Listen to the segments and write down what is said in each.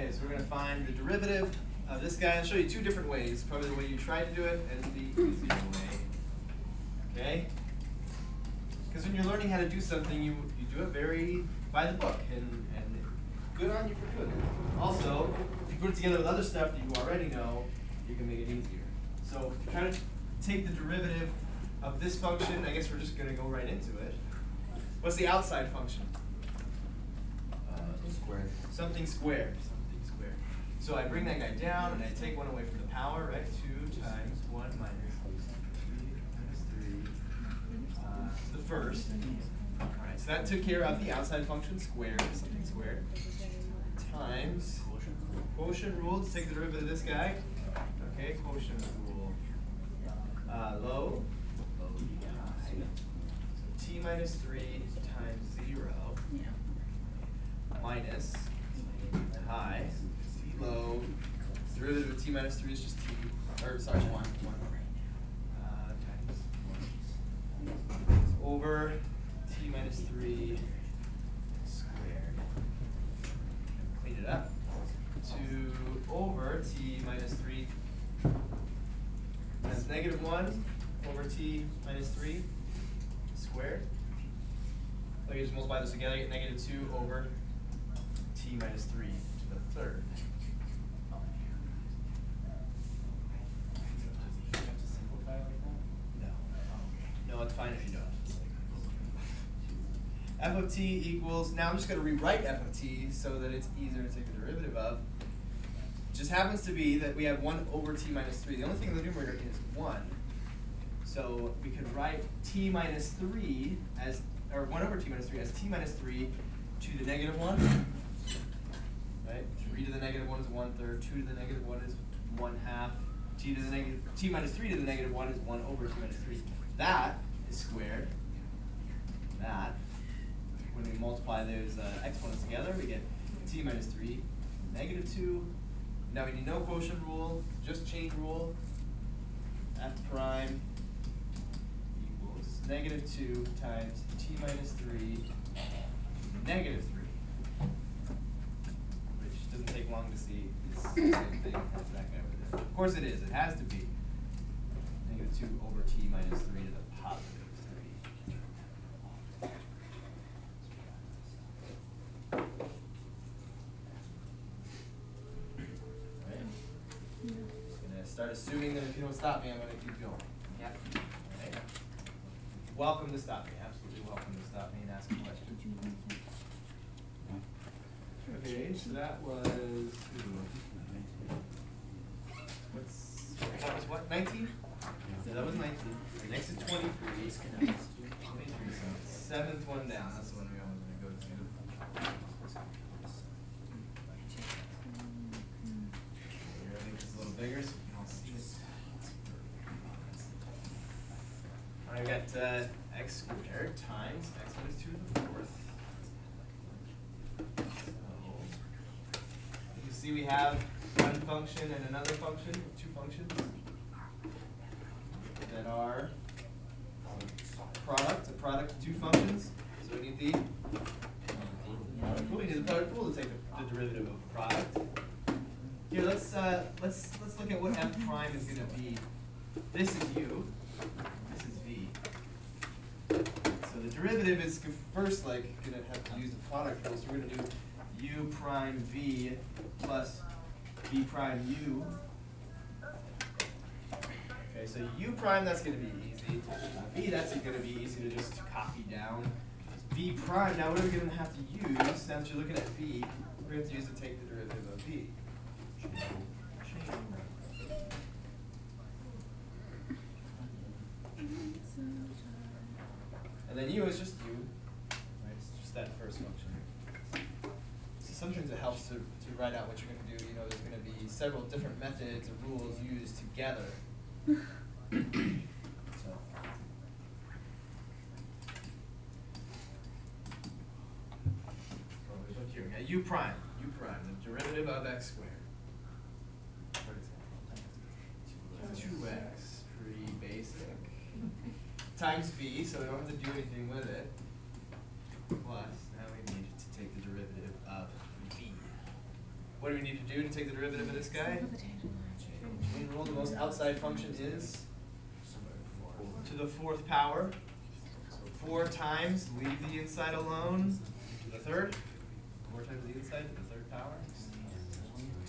Okay, so we're gonna find the derivative of this guy. I'll show you two different ways. Probably the way you tried to do it and the easier way. Okay? Because when you're learning how to do something, you, you do it very by the book, and, and good on you for doing it. Also, if you put it together with other stuff that you already know, you can make it easier. So try to take the derivative of this function, I guess we're just gonna go right into it. What's the outside function? Uh, something squared, something squared. So I bring that guy down and I take one away from the power, right? Two times one minus three minus three, uh, the first. Alright, so that took care of the outside function squared, something squared. Times quotient rule to take the derivative of this guy. Okay, quotient rule. Uh, low, low. So t minus three times zero minus high, low, derivative of t minus three is just t, or sorry, one, one. Uh, times over t minus three squared. Clean it up. Two over t minus three. That's negative one over t minus three squared. I you just multiply this together, get negative two over t minus three to the third. No. No, it's fine if you don't. F of t equals, now I'm just gonna rewrite f of t so that it's easier to take the derivative of. Just happens to be that we have one over t minus three. The only thing in the numerator is one. So we could write t minus three as, or one over t minus three as t minus three to the negative one. Right? Three to the negative one is one third, two to the negative one is one half, t to the negative, t minus three to the negative one is one over t minus three. That is squared. simplify those uh, exponents together, we get t minus 3, negative 2. Now we need no quotient rule, just chain rule. f prime equals negative 2 times t minus 3, negative 3. Which doesn't take long to see is the same thing as that guy over there. Of course it is, it has to be. Negative 2 over t minus 3 start assuming that if you don't stop me, I'm gonna keep going. Yep. Alright? Welcome to stop me, absolutely welcome to stop me and ask a question. Okay, so that was, what's, that was what, nineteen? So that was nineteen, next is twenty-three. Seventh one down, that's the one we always gonna go to. Here, I think it's a little bigger so you can all see it. Uh, x squared times x minus two to the fourth. So, you see we have one function and another function, two functions that are product, a product of two functions, so we need the we need the product rule to take the, the derivative of a product. Here, let's, uh, let's, let's look at what f prime is gonna be. This is u, this is v. So the derivative is first like gonna have to use the product rule, so we're gonna do u prime v plus v prime u. Okay, so u prime, that's gonna be easy. v, that's gonna be easy to just copy down. v prime, now what are we gonna have to use, now that you're looking at v, we're gonna have to use to take the derivative of v. And then u is just u, right, it's just that first function. So sometimes it helps to, to write out what you're gonna do, you know, there's gonna be several different methods or rules used together. So. So we look here, we got u prime, u prime, the derivative of x squared. For example, two x, pretty basic. Times v, so we don't have to do anything with it. Plus, now we need to take the derivative of v. What do we need to do to take the derivative of this guy? Chain rule, the most outside function is to the fourth power. Four times, leave the inside alone to the third. Four times the inside to the third power.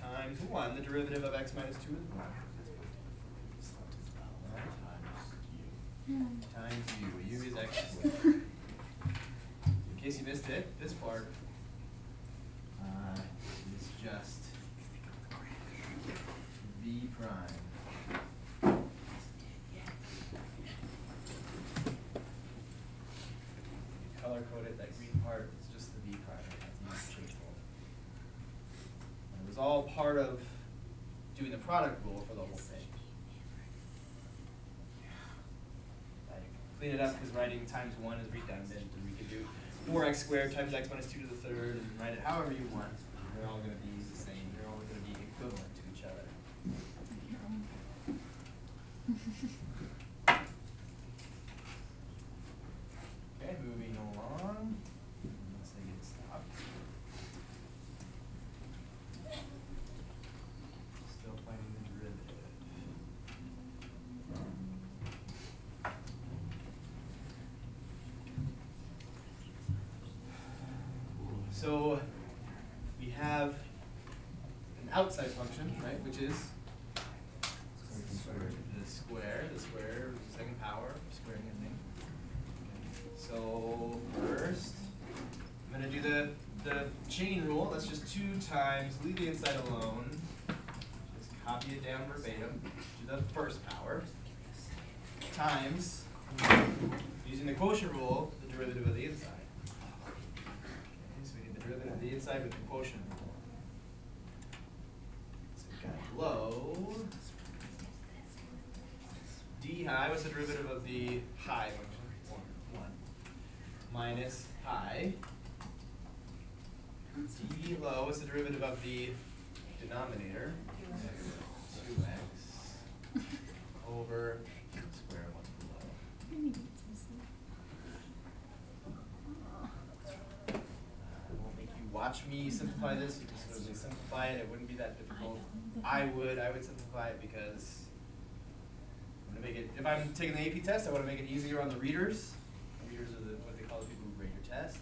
Times one, the derivative of x minus two is one. Times u, u is x squared. In case you missed it, this part uh, is just v prime. Color coded, that green part is just the v prime, that's the chain rule. And it was all part of doing the product rule for the whole thing. I clean it up because writing times one is redundant, and we could do four x squared times x minus two to the third, and write it however you want. They're all gonna be the same, they're all gonna be equivalent to each other. Okay, moving along, unless I get stopped. Still finding the derivative. So we have an outside function, right, which is the square, the square, the second power, squaring everything. So first, I'm gonna do the the chain rule. That's just two times. Leave the inside alone. Just copy it down verbatim to the first power times using the quotient rule, the derivative of the inside. Okay, so we need the inside with the quotient. So we've got low. d high, what's the derivative of the high function? One. One. Minus high. d low, what's the derivative of the denominator? Two x over square one below. I won't make you watch me simplify this, you just literally simplify it, it wouldn't be that difficult. I would, I would simplify it because I'm gonna make it, if I'm taking the AP test, I wanna make it easier on the readers. Readers are the, what they call the people who grade your test.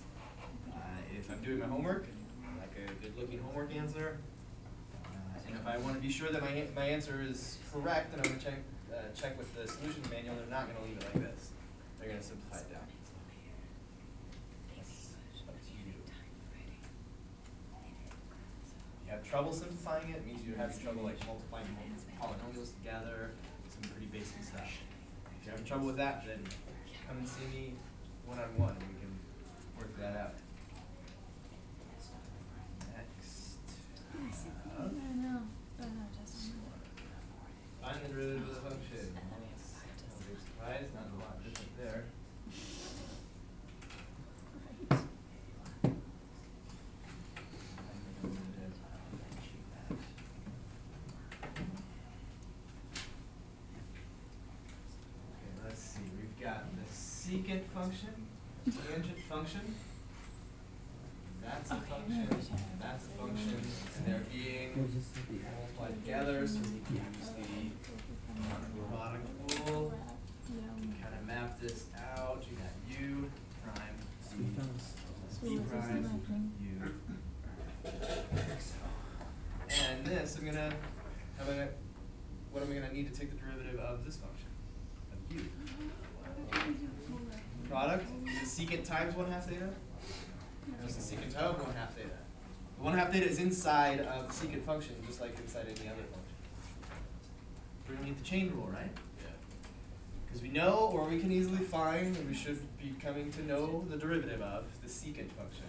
Uh, if I'm doing my homework, like a good-looking homework answer, uh, and if I wanna be sure that my, my answer is correct, then I'm gonna check, uh, check with the solution manual, they're not gonna leave it like this. They're gonna simplify it down. That's up to you. you have trouble simplifying it, it means you're having trouble like multiplying polynomials together, some pretty basic stuff. If you're having trouble with that, then come and see me one-on-one, and we can work that out. Next. uh, Find the derivative of the function. No big surprise, not a lot different there. Okay, let's see, we've got the secant function, tangent function. That's a function, that's a function, and they're being multiplied together, so we can use the product rule. Kind of map this out, you got u prime, c, b prime, u. And this, I'm gonna, I'm gonna, what am I gonna need to take the derivative of this function? Of u. Product, is it secant times one half theta? Or is it secant of one half theta? The one half theta is inside of the secant function, just like inside any other function. We're gonna need the chain rule, right? Yeah. Because we know, or we can easily find, and we should be coming to know the derivative of the secant function.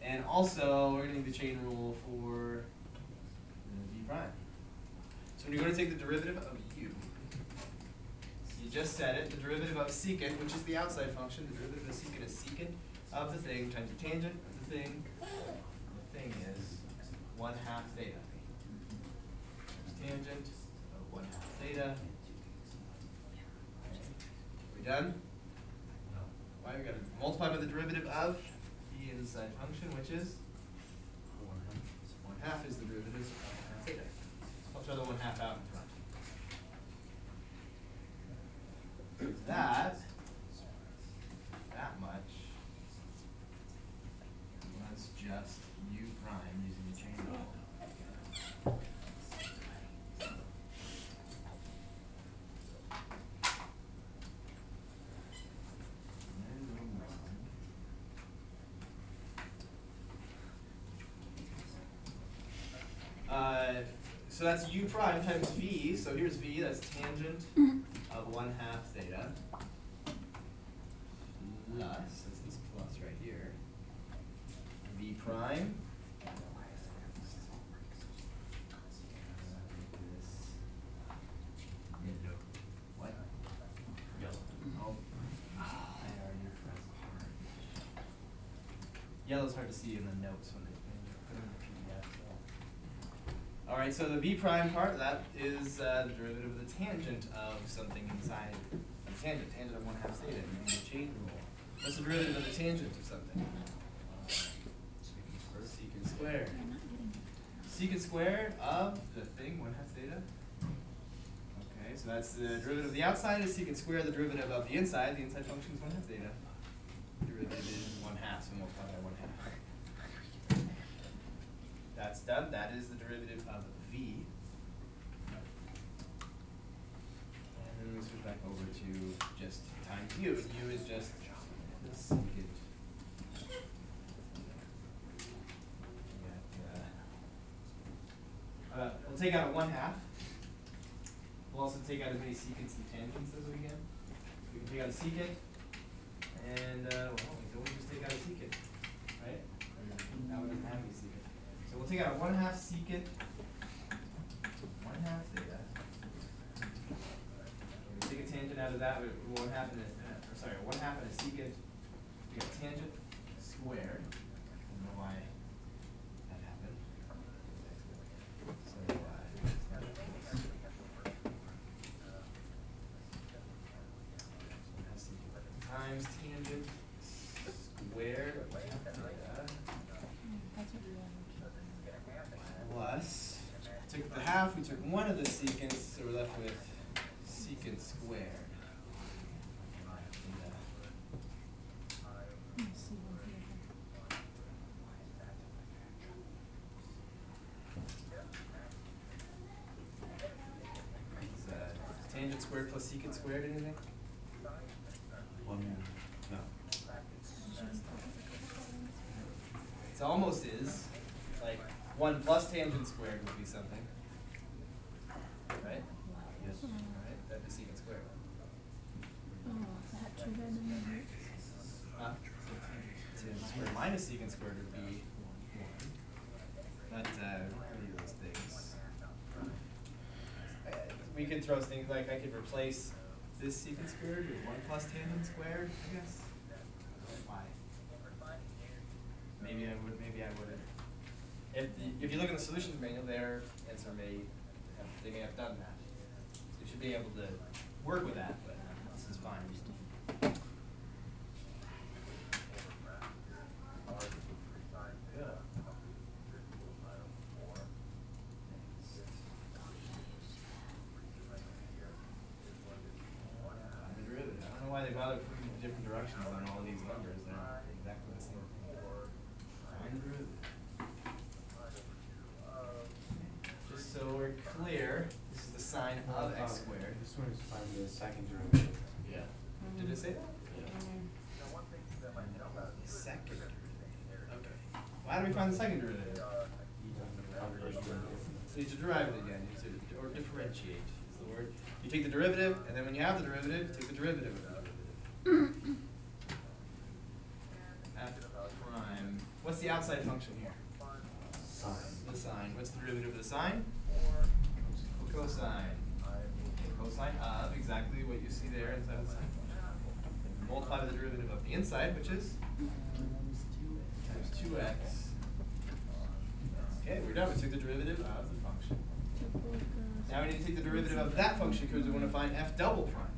And also, we're gonna need the chain rule for the v prime. So when you're gonna take the derivative of u, you just said it, the derivative of secant, which is the outside function, the derivative of secant is secant of the thing times the tangent of the thing. The thing is one half theta. Tangent of one half theta. We done? No. Why we gotta multiply by the derivative of the inside function, which is one half 1 half is the derivative throw the one half out in front. That, that much was just u prime using the chain rule. And then move on. Uh, so that's u prime times v, so here's v, that's tangent mm-hmm. of one half theta. Plus, that's this plus right here. V prime. What? Oh. I already pressed hard. Yellow's hard to see in the notes when they when you put them in the PDF, so. Alright, so the b prime part, that is uh, the derivative of the tangent of something inside the tangent, tangent of one half theta, using the chain rule. What's the derivative of the tangent of something? Secant squared. Secant squared of the thing, one half theta. Okay, so that's the derivative of the outside is secant squared, the derivative of the inside, the inside function is one half theta. Derivative is one half, so multiply by one half. That's done, that is the derivative of v. And then we switch back over to just times u, and u is just the secant. Uh, we'll take out a one half. We'll also take out as many secants and tangents as we can. We can take out a secant, and, uh, well, we can always just take out a secant, right? Or That one doesn't have any secant. So we'll take out a one half secant, one half theta. We take a tangent out of that, we one half and a, uh, sorry, one half and a secant, we got tangent squared. I don't know why that happened. So, uh, times tangent squared of theta plus, took the half, we took one of the secants, so we're left with secant squared. Is, uh, tangent squared plus secant squared, anything? One, no. It almost is, like, one plus tangent squared would be something. Right? Yes. Right, that'd be secant squared. Huh? Tangent squared minus secant squared would be one. But, uh, any of those things. Uh, We could throw things like, I could replace this secant squared with one plus tangent squared, I guess. Why? Maybe I would, maybe I wouldn't. If, the- if you look in the solutions manual, their answer may, have they may have done that. So you should be able to work with that, but uh, this is fine. Find the derivative. I don't know why they bother putting different on all these numbers, they're exactly the same thing. Find the derivative. Just so we're clear, this is the sine of x squared. This one is find the second derivative. Yeah. Mm-hmm. Did it say that? Yeah. The second derivative. Okay. Well, how do we find the second derivative? You done the first derivative. So you have to derive it again, you have to, or differentiate is the word. You take the derivative, and then when you have the derivative, take the derivative of the derivative. F prime, what's the outside function here? Sine. The sine, what's the derivative of the sine? Cosine. Cosine of exactly what you see there inside the sine function. Multiply by the derivative of the inside, which is times two x. Okay, we're done, we took the derivative of the function. Now we need to take the derivative of that function because we want to find f double prime.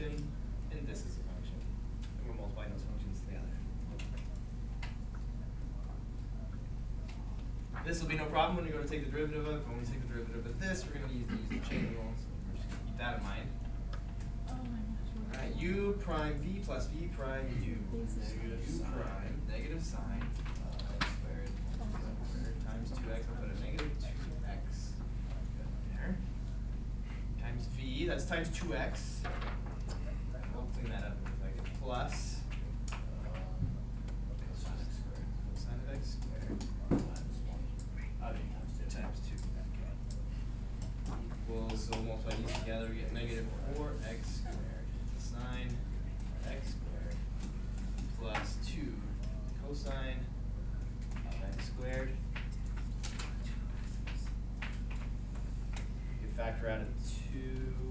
function, and this is a function. And we're multiplying those functions together. This will be no problem when you're going to take the derivative of it. When we take the derivative of this, we're going to use the, use the chain rule. So we're just going to keep that in mind. All right, u prime v plus v prime u. Negative u prime, negative sine, squared, squared times 2x. I'll put a negative 2x there. Times v, that's times 2x plus sine of x squared uh, times 2 equals, so we'll multiply these together, we get negative 4x squared sine x squared plus 2 cosine x squared. You factor out a 2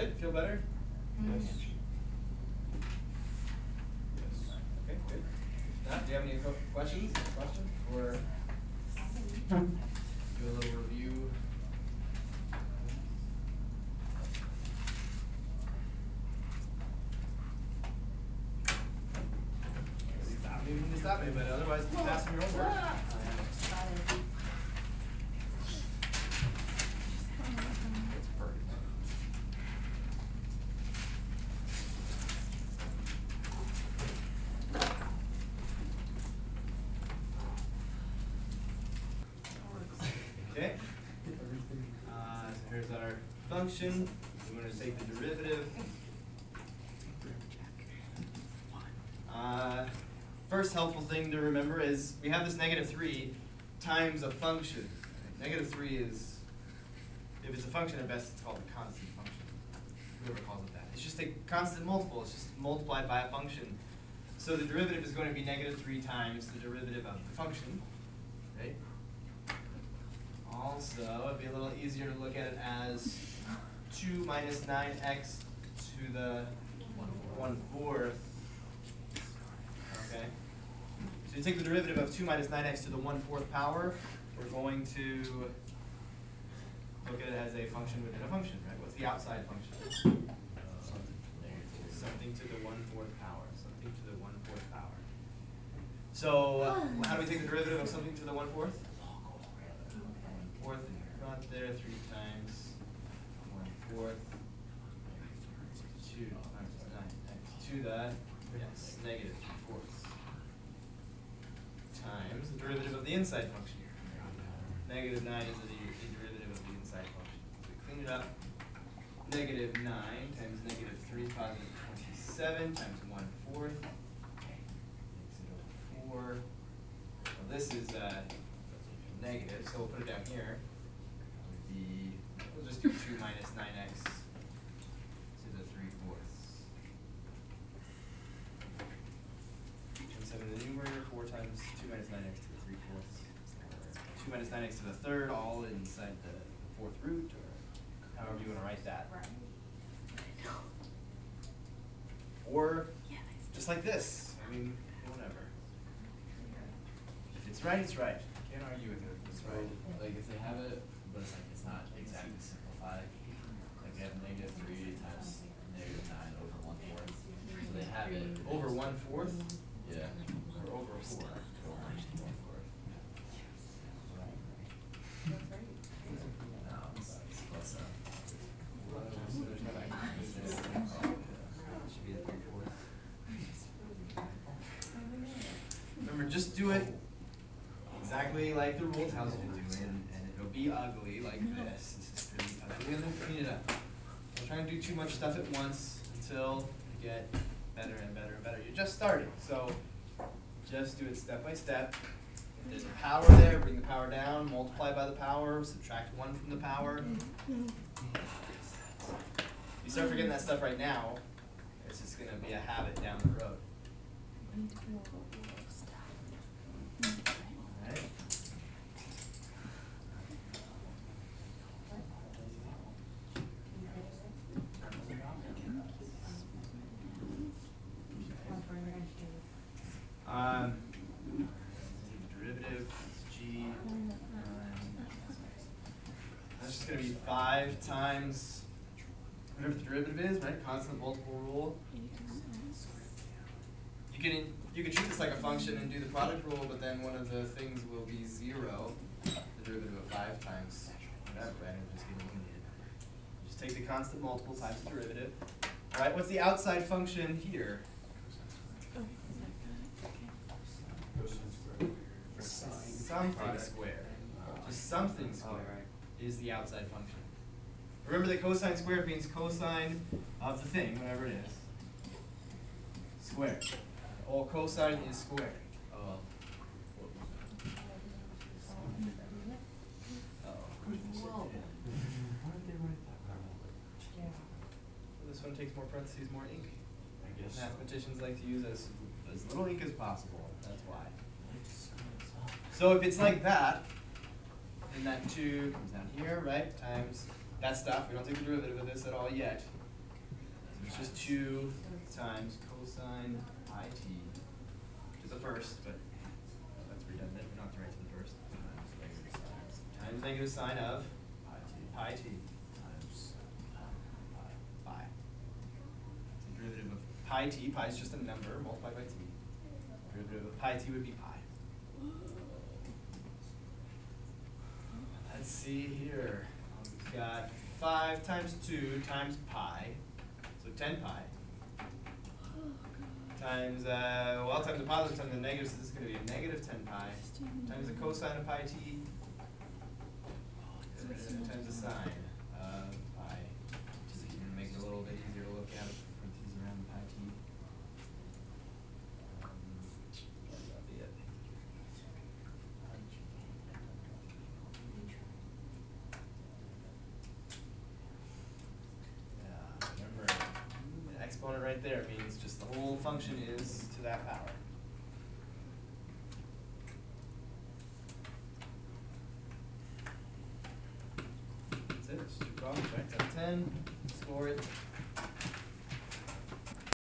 Good, feel better? Yes. Yes. Okay, good. If not, do you have any questions, questions, or do a little review? Stop me, you stop me, but otherwise, keep passing your own work. It's perfect. Okay. Uh, so here's our function, we're gonna take the derivative. Uh, first helpful thing to remember is we have this negative three times a function. Negative three is, if it's a function at best, it's called a constant function. Whoever calls it that. It's just a constant multiple, it's just multiplied by a function. So the derivative is going to be negative three times the derivative of the function, right? Also, it'd be a little easier to look at it as two minus nine x to the one fourth. Okay? So you take the derivative of two minus nine x to the one fourth power, we're going to look at it as a function within a function, right? What's the outside function? Something to the one fourth power, something to the one fourth power. So, uh, how do we take the derivative of something to the one fourth? Fourth front there, three times fourth. Two times to the, yes, negative three fourths. Times the derivative of the inside function. Negative nine is the, the derivative of the inside function. So we clean it up. Negative nine times negative three positive twenty-seven times one fourth. Makes it over four. Well, this is, uh, negative, so we'll put it down here. We'll just do two minus nine x to the three fourths. Twenty-seven in the numerator, four times two minus nine x to the three fourths. Two minus nine x to the third, all inside the fourth root, or however you wanna write that. Or just like this, I mean, whatever. If it's right, it's right. Can't argue with it if it's right. like, if they have it, but it's like, it's not exactly simplified, like, they have negative three times negative nine over one fourth, so they have it. but Over it's- one fourth Yeah. or over four? Over one fourth. No, it's, it's close enough. So there's no actual- Should be the three fourths. Remember, just do it exactly like the rule tells you to do, and, and it'll be ugly like this. This is pretty ugly, and then clean it up. Don't try and do too much stuff at once until you get better and better and better. You're just starting, so just do it step by step. There's a power there, bring the power down, multiply by the power, subtract one from the power. You start forgetting that stuff right now, it's just gonna be a habit down the road. Um, derivative is g. um, That's just gonna be five times whatever the derivative is, right? Constant multiple rule. You can you can treat this like a function and do the product rule, but then one of the things will be zero, the derivative of five times whatever, right? It'll just get eliminated. Just take the constant multiple times the derivative. All right, what's the outside function here? Cosine squared. Cosine. Cosine. Something squared. Just something squared is the outside function. Remember that cosine squared means cosine of the thing, whatever it is. Squared. All cosine is squared. Oh, Oh. Why did they write that? This one takes more parentheses, more ink. I guess. so. Mathematicians like to use as, as little ink as possible, that's why. So if it's like that, then that two comes down here, right, times that stuff, we don't take the derivative of this at all yet. It's just two times cosine pi t, which is the first, but that's redundant, We're not have to write to the first. Times negative sine of uh, pi t. pi t, Times, pi. pi. The derivative of pi t, pi is just a number multiplied by t. Derivative of pi t would be pi. Let's see here. We've got five times two times pi, so ten pi. Times, uh, well, times the positive times the negative, so this is gonna be a negative ten pi. Times the cosine of pi t. uh, Times the sine of pi. Just to make it a little bit easier to look at, parentheses around the pi t. Um, That'll be it. Yeah, remember, the exponent right there means just the whole function is to that power. That's it, it's two problems, right, out ten, score it,